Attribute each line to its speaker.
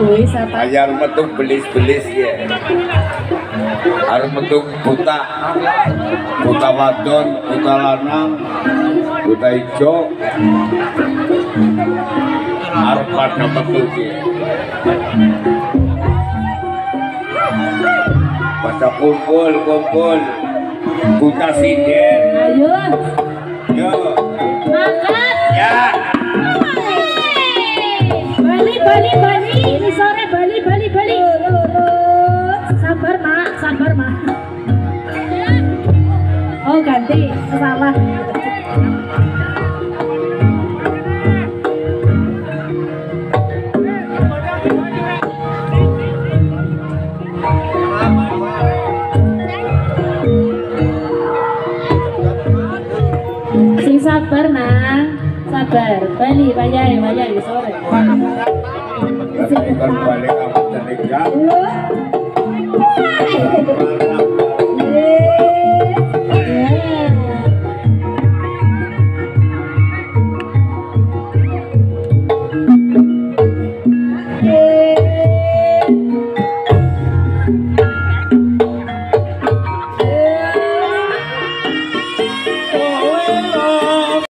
Speaker 1: Kuwi sapa?
Speaker 2: Ayar metu belis-belis ya. Arep metu buta. Buta wadon, buta lanang, buta ijo. Arep pada metu ya. Pada kumpul, kumpul. Buta sinden.
Speaker 1: Ayo,
Speaker 2: Yo.
Speaker 1: mangkat. Salah. Sing sabar, Nang. Sabar. Bali, bayai, bayai sore.
Speaker 2: Balik.